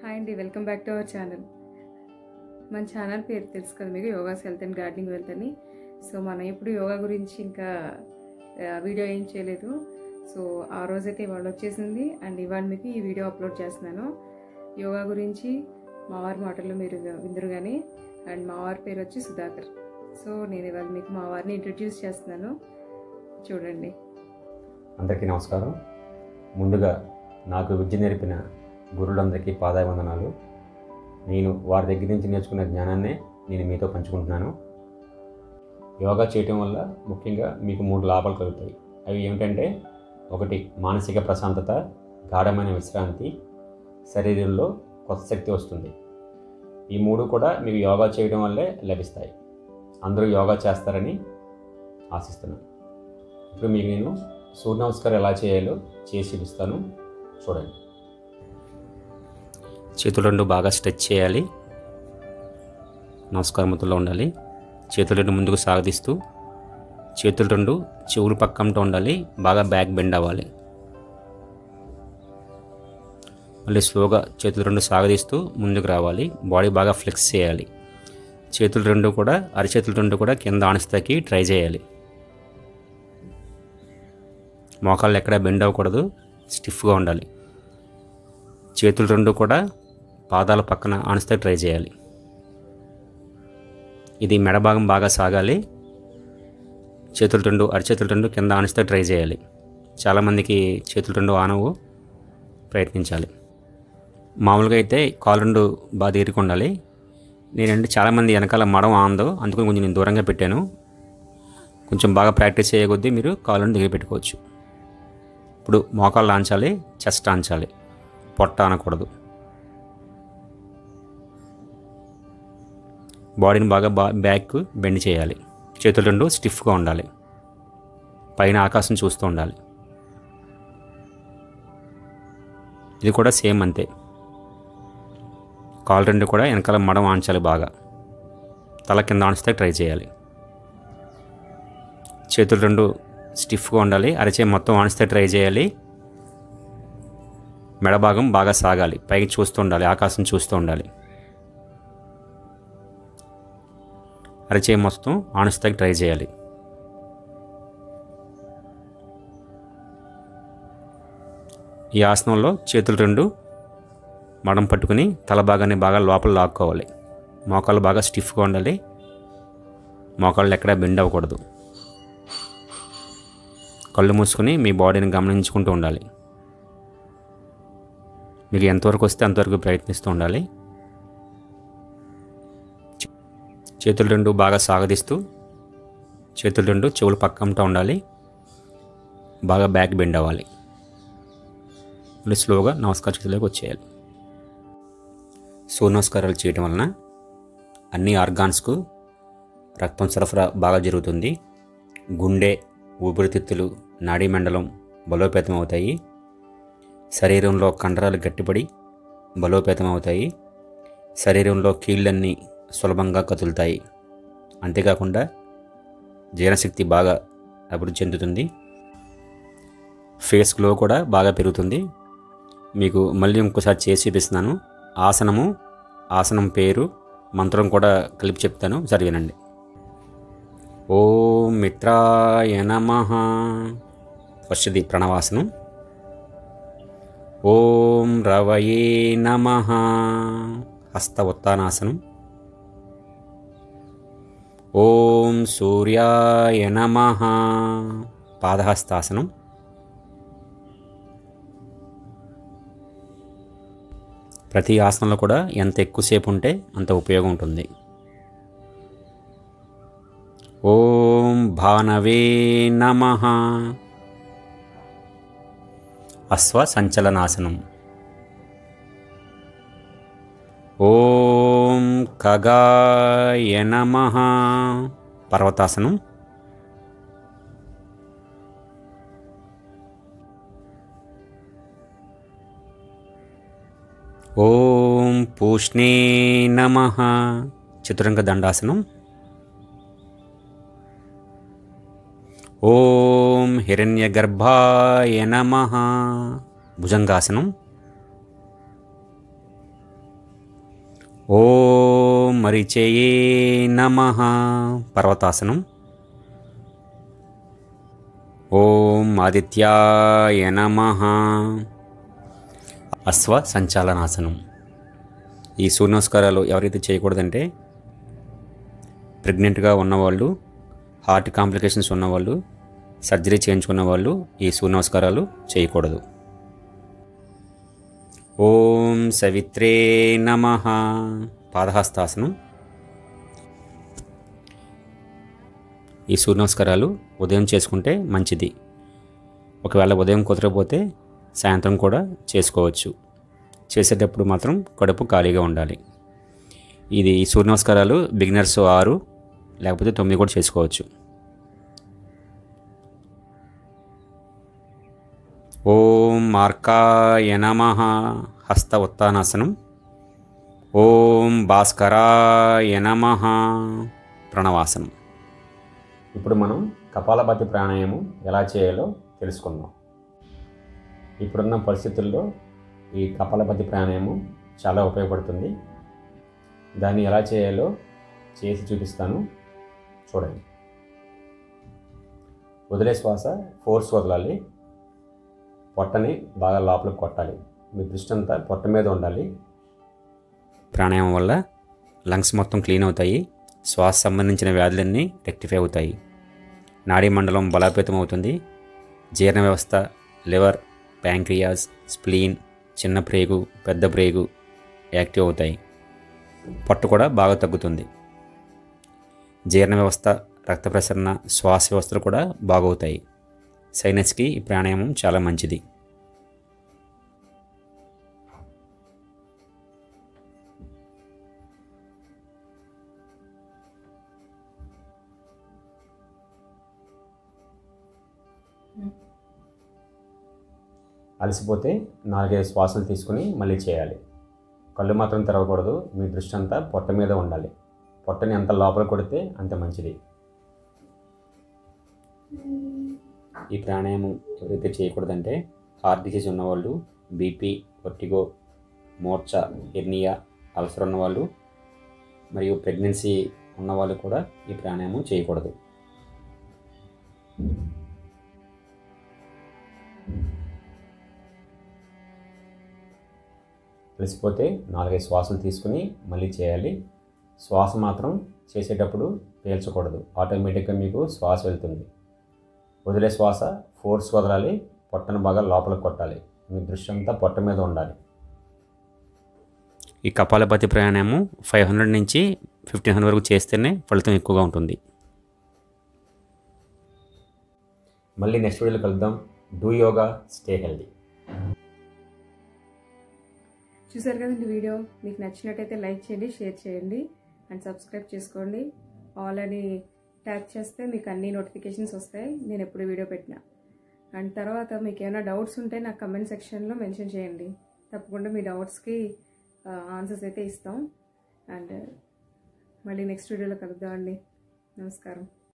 Hi అండి welcome back to our channel. మన channel పేరు తెలుసు కదా మీకు yogas health and gardening wealth అని. సో మనం ఇప్పుడు యోగా గురించి ఇంకా వీడియో ఏం చేయలేదు. సో ఆ రోజైతే ఇవాళ వచ్చేసింది. అండ్ ఇవాళ మీకు ఈ వీడియో అప్లోడ్ చేస్తున్నాను. యోగా గురించి మా వారి మాటల్లో మీరు విందరు కానీ అండ్ మా వారి పేరు వచ్చి సుధాకర్. సో నేను ఇవాళ మీకు మా వారిని ఇంట్రడ్యూస్ చేస్తున్నాను. చూడండి. అందరికీ నమస్కారం. ముందుగా నాకు విద్య నేర్పిన గురువులందరికీ పాదాభివందనాలు. నేను వారి దగ్గర నుంచి నేర్చుకున్న జ్ఞానాన్నే నేను మీతో పంచుకుంటున్నాను. యోగా చేయటం వల్ల ముఖ్యంగా మీకు మూడు లాభాలు కలుగుతాయి. అవి ఏమిటంటే ఒకటి మానసిక ప్రశాంతత గాఢమైన విశ్రాంతి శరీరంలో కొత్త శక్తి వస్తుంది. ఈ మూడు కూడా మీకు యోగా చేయడం వల్లే లభిస్తాయి. అందరూ యోగా చేస్తారని ఆశిస్తున్నాను. ఇప్పుడు మీకు నేను సూర్య నమస్కారం ఎలా చేయాలో చేసి చూపిస్తాను. చూడండి. చేతులు రెండు బాగా స్ట్రెచ్ చేయాలి. నమస్కారముతో ఉండాలి. చేతులు రెండు ముందుకు సాగదీస్తూ చేతులు రెండు చెవులు పక్కంతో ఉండాలి. బాగా బ్యాక్ బెండ్ అవ్వాలి. మళ్ళీ స్లోగా చేతులు రెండు సాగదీస్తూ ముందుకు రావాలి. బాడీ బాగా ఫ్లెక్స్ చేయాలి. చేతులు రెండు కూడా అరిచేతులు రెండు కూడా కింద ఆనిస్తాకి ట్రై చేయాలి. మోకాళ్ళు ఎక్కడ బెండ్ అవ్వకూడదు. స్టిఫ్గా ఉండాలి. చేతులు రెండు కూడా పాదాల పక్కన ఆనిస్తే ట్రై చేయాలి. ఇది మెడ భాగం బాగా సాగాలి. చేతులు రెండు అరిచేతులు రెండు కింద ఆనిస్తే ట్రై చేయాలి. చాలామందికి చేతులు రెండు ఆనవు ప్రయత్నించాలి. మామూలుగా అయితే కాలు రెండు బాగా తీరిక ఉండాలి నేనంటే చాలామంది వెనకాల మడం ఆందో అందుకని కొంచెం నేను దూరంగా పెట్టాను. కొంచెం బాగా ప్రాక్టీస్ చేయకొద్దీ మీరు కాళ్ళను దిగి పెట్టుకోవచ్చు. ఇప్పుడు మోకాళ్ళు ఆంచాలి చెస్ట్ ఆంచాలి. పొట్ట అనకూడదు బాడీని బాగా బా బ్యాక్ బెండ్ చేయాలి. చేతులు రెండు స్టిఫ్గా ఉండాలి. పైన ఆకాశం చూస్తూ ఉండాలి. ఇది కూడా సేమ్ అంతే. కాలు రెండు కూడా వెనకాల మడం ఆంచాలి బాగా. తల కింద ఆంచితే ట్రై చేయాలి. చేతులు రెండు స్టిఫ్గా ఉండాలి. అరచే మొత్తం ఆనిస్తే ట్రై చేయాలి. మెడ భాగం బాగా సాగాలి. పైకి చూస్తూ ఉండాలి. ఆకాశం చూస్తూ ఉండాలి. అరచేయి మొత్తం ఆనిస్తాకి ట్రై చేయాలి. ఈ ఆసనంలో చేతులు రెండు మడం పట్టుకుని తల భాగాన్ని బాగా లోపల లాక్కోవాలి. మోకాళ్ళు బాగా స్టిఫ్గా ఉండాలి. మోకాళ్ళు ఎక్కడా బెండ్ అవ్వకూడదు. కళ్ళు మూసుకుని మీ బాడీని గమనించుకుంటూ ఉండాలి. మీకు ఎంతవరకు వస్తే అంతవరకు ప్రయత్నిస్తూ ఉండాలి. చేతులు రెండు బాగా సాగదీస్తూ చేతులు రెండు చెవులు పక్కంతో ఉండాలి. బాగా బ్యాక్ బెండ్ అవ్వాలి. మళ్ళీ స్లోగా నమస్కార చేతులకు వచ్చేయాలి. సూర్య నమస్కారాలు చేయటం వలన అన్ని ఆర్గాన్స్కు రక్తం సరఫరా బాగా జరుగుతుంది. గుండె ఊపిరితిత్తులు నాడీ మండలం బలోపేతం అవుతాయి. శరీరంలో కండరాలు గట్టిపడి బలోపేతం అవుతాయి. శరీరంలో కీళ్ళన్నీ సులభంగా కదులుతాయి. అంతేకాకుండా జీర్ణశక్తి బాగా అభివృద్ధి చెందుతుంది. ఫేస్ గ్లో కూడా బాగా పెరుగుతుంది. మీకు మళ్ళీ ఇంకోసారి చేసి చూపిస్తున్నాను. ఆసనము ఆసనం పేరు మంత్రం కూడా కలిపి చెప్తాను. సరి వినండి. ఓం మిత్రాయ నమ. ఫస్ట్ది ప్రణవాసనం. ఓం రవయే నమ. హస్త ఉత్తానాసనం. ఓం సూర్యాయ నమ. పాదహస్తాసనం. ప్రతి ఆసనంలో కూడా ఎంత ఎక్కువసేపు ఉంటే అంత ఉపయోగం ఉంటుంది. ఓం భానవే నమ. అశ్వ సంచలనాసనం ఓం ఖగాయ నమ. పర్వతాసనం. ఓం పూష్ణే నమ. చతురంగ దండాసనం. ఓం హిరణ్యగర్భాయ నమ. భుజంగాసనం. ఓం మరిచేయే నమ. పర్వతాసనం. ఓం ఆదిత్యాయ నమ. అశ్వ సంచాలనాసనం. ఈ సూర్యనమస్కారాలు ఎవరైతే చేయకూడదంటే ప్రెగ్నెంట్గా ఉన్నవాళ్ళు హార్ట్ కాంప్లికేషన్స్ ఉన్నవాళ్ళు సర్జరీ చేయించుకున్న వాళ్ళు ఈ సూర్య నమస్కారాలు చేయకూడదు. ఓం సవిత్రే నమ. పాదహస్తాసనం. ఈ సూర్య నమస్కారాలు ఉదయం చేసుకుంటే మంచిది. ఒకవేళ ఉదయం కుదరకపోతే సాయంత్రం కూడా చేసుకోవచ్చు. చేసేటప్పుడు మాత్రం కడుపు ఖాళీగా ఉండాలి. ఇది ఈ సూర్య నమస్కారాలు బిగినర్స్ ఆరు లేకపోతే తొమ్మిది కూడా చేసుకోవచ్చు. ఓం మార్కాయ నమ హస్త ఉత్తానాసనం. ఓం భాస్కరాయ నమ. ప్రణవాసనం. ఇప్పుడు మనం కపాలభాతి ప్రాణాయామం ఎలా చేయాలో తెలుసుకుందాం. ఇప్పుడున్న పరిస్థితుల్లో ఈ కపాలభాతి ప్రాణాయామం చాలా ఉపయోగపడుతుంది. దాన్ని ఎలా చేయాలో చేసి చూపిస్తాను. చూడండి. వదిలే శ్వాస ఫోర్స్ వదలాలి. పొట్టని బాగా లోపలికి కొట్టాలి. మీ దృష్టి అంతా పొట్ట మీద ఉండాలి. ప్రాణాయామం వల్ల లంగ్స్ మొత్తం క్లీన్ అవుతాయి శ్వాస సంబంధించిన వ్యాధులన్నీ రెక్టిఫై అవుతాయి. నాడీ మండలం బలోపేతం అవుతుంది. జీర్ణ వ్యవస్థ లివర్ ప్యాంక్రియాస్ స్ప్లీన్ చిన్న ప్రేగు పెద్ద ప్రేగు యాక్టివ్ అవుతాయి. పొట్టు కూడా బాగా తగ్గుతుంది. జీర్ణ వ్యవస్థ రక్త ప్రసరణ శ్వాస వ్యవస్థలు కూడా బాగవుతాయి. సైనస్కి ఈ ప్రాణాయామం చాలా మంచిది. అలసిపోతే నాలుగైదు శ్వాసలు తీసుకుని మళ్ళీ చేయాలి. కళ్ళు మాత్రం తెరవకూడదు. మీ దృష్టి అంతా పొట్ట మీద ఉండాలి. పొట్టని ఎంత లోపల కొడితే అంత మంచిది. ఈ ప్రాణాయామం ఎవరైతే చేయకూడదంటే హార్ట్ డిసీజ్ ఉన్నవాళ్ళు బీపీ ఒట్టిగో మోర్చ హెర్నియా అల్సర్ ఉన్నవాళ్ళు మరియు ప్రెగ్నెన్సీ ఉన్నవాళ్ళు కూడా ఈ ప్రాణాయామం చేయకూడదు. కలిసిపోతే నాలుగైదు శ్వాసలు తీసుకుని మళ్ళీ చేయాలి. శ్వాస మాత్రం చేసేటప్పుడు పీల్చకూడదు ఆటోమేటిక్గా మీకు శ్వాస వెళ్తుంది. వదిలే శ్వాస ఫోర్స్ వదలాలి. పొట్టను బాగా లోపలికి కొట్టాలి. మీ దృష్టి అంతా పొట్ట మీద ఉండాలి. ఈ కపాలపతి ప్రయాణము ఫైవ్ హండ్రెడ్ నుంచి ఫిఫ్టీన్ హండ్రెడ్ వరకు చేస్తేనే ఫలితం ఎక్కువగా ఉంటుంది. మళ్ళీ నెక్స్ట్ వీడియోలో కలుద్దాం. Do yoga stay healthy. చూసారు కదండి వీడియో? మీకు నచ్చినట్టయితే లైక్ చేయండి షేర్ చేయండి అండ్ సబ్స్క్రైబ్ చేసుకోండి. ఆల్ అని ట్యాప్ చేస్తే మీకు అన్ని నోటిఫికేషన్స్ వస్తాయి. నేను ఎప్పుడు వీడియో పెట్టినా. అండ్ తర్వాత మీకు ఏమైనా డౌట్స్ ఉంటే నాకు కమెంట్ సెక్షన్లో మెన్షన్ చేయండి. తప్పకుండా మీ డౌట్స్కి ఆన్సర్స్ అయితే ఇస్తాం. అండ్ మళ్ళీ నెక్స్ట్ వీడియోలో కలుద్దామండి. నమస్కారం.